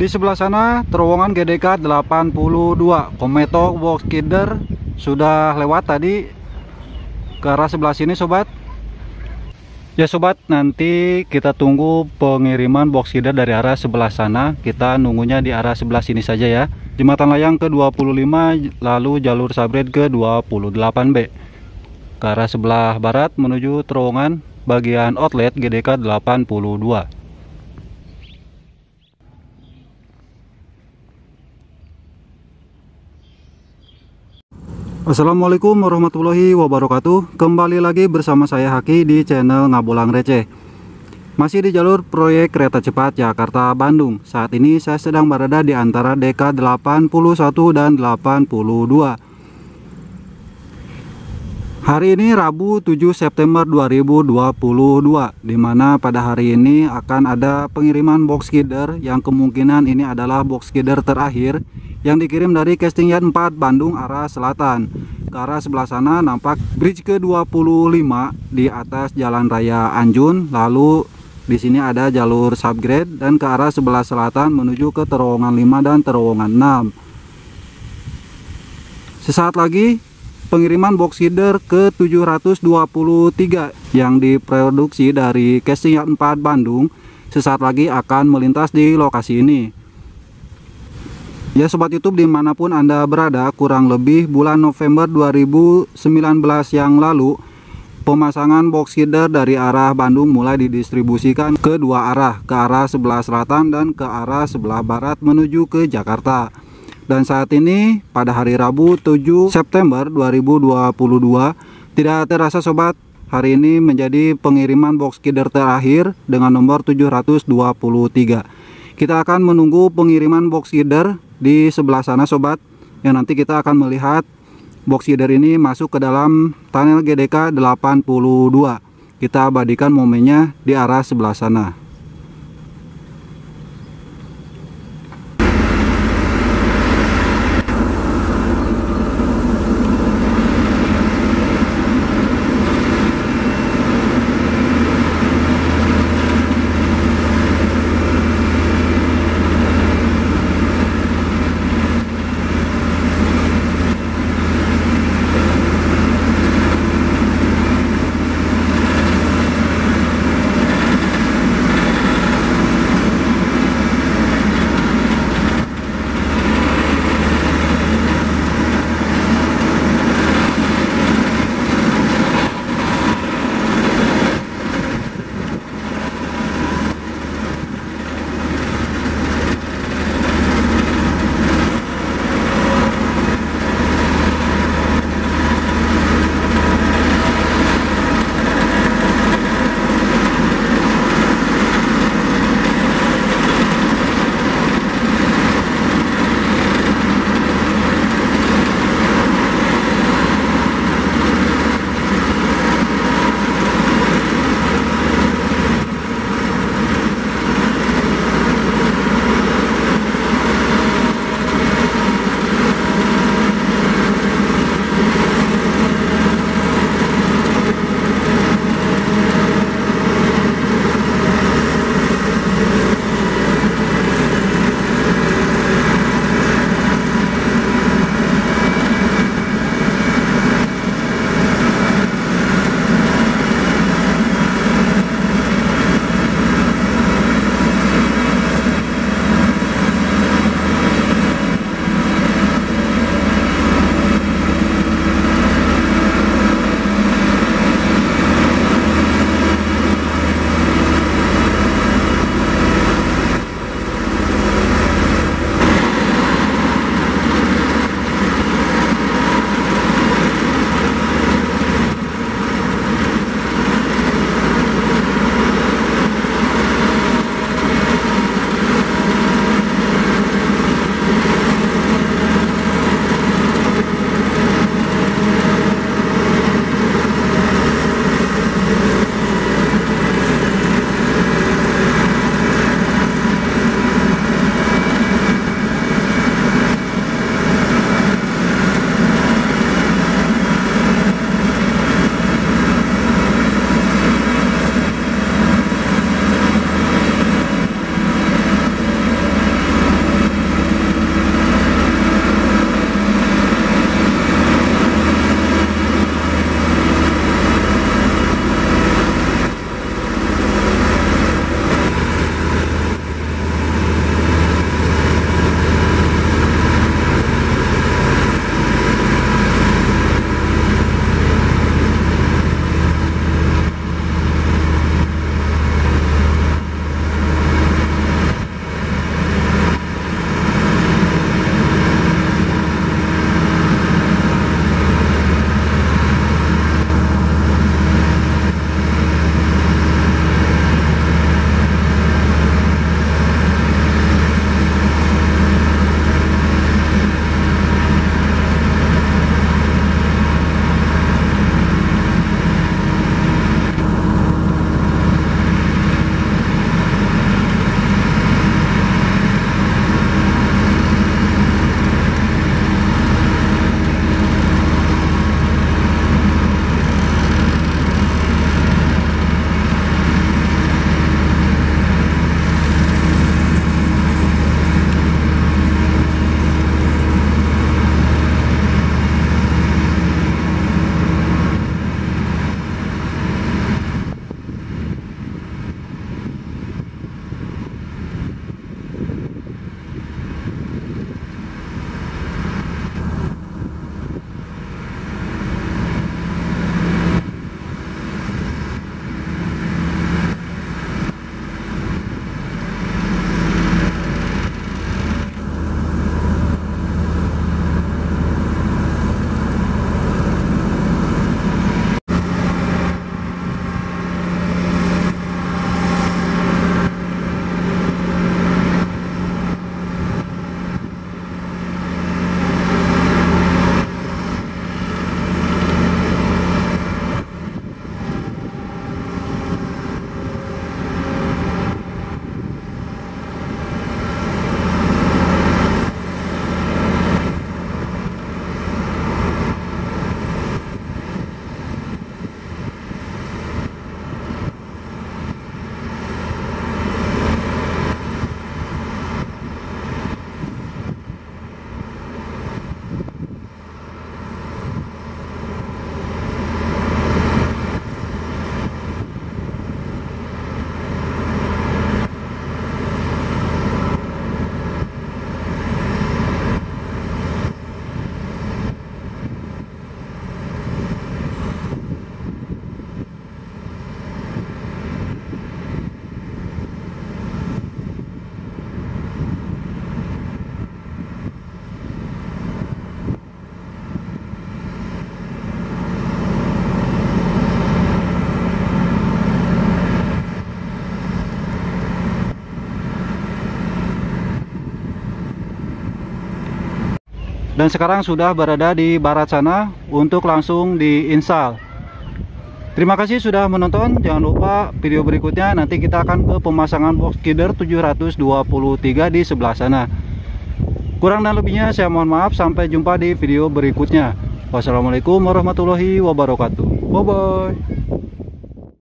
Di sebelah sana terowongan GDK 82 Kometo Box Kider sudah lewat tadi ke arah sebelah sini sobat. Ya sobat, nanti kita tunggu pengiriman box feeder dari arah sebelah sana. Kita nunggunya di arah sebelah sini saja ya. Jembatan layang ke 25 lalu jalur subred ke 28B. Ke arah sebelah barat menuju terowongan bagian outlet GDK 82. Assalamualaikum warahmatullahi wabarakatuh. Kembali lagi bersama saya Haki di channel Ngabulang Receh. Masih di jalur proyek kereta cepat Jakarta-Bandung Saat ini saya sedang berada di antara DK 81 dan 82 Hari ini Rabu 7 September 2022 Di mana pada hari ini akan ada pengiriman box feeder Yang kemungkinan ini adalah box feeder terakhir yang dikirim dari casting yard 4 Bandung arah selatan. Ke arah sebelah sana nampak bridge ke 25 di atas jalan raya Anjun. Lalu di sini ada jalur subgrade dan ke arah sebelah selatan menuju ke terowongan 5 dan terowongan 6 sesaat lagi pengiriman box feeder ke 723 yang diproduksi dari casting yard 4 Bandung sesaat lagi akan melintas di lokasi ini Ya Sobat Youtube di mana pun Anda berada kurang lebih bulan November 2019 yang lalu Pemasangan box feeder dari arah Bandung mulai didistribusikan ke dua arah Ke arah sebelah selatan dan ke arah sebelah barat menuju ke Jakarta. Dan saat ini pada hari Rabu 7 September 2022 Tidak terasa Sobat Hari ini menjadi pengiriman box feeder terakhir dengan nomor 723 Kita akan menunggu pengiriman box feeder di sebelah sana sobat yang nanti kita akan melihat box feeder ini masuk ke dalam tunnel GDK 82 kita abadikan momennya di arah sebelah sana dan sekarang sudah berada di barat sana untuk langsung diinstal. Terima kasih sudah menonton. Jangan lupa video berikutnya. Nanti kita akan ke pemasangan box kidder 723 di sebelah sana. Kurang dan lebihnya saya mohon maaf. Sampai jumpa di video berikutnya. Wassalamualaikum warahmatullahi wabarakatuh. Bye bye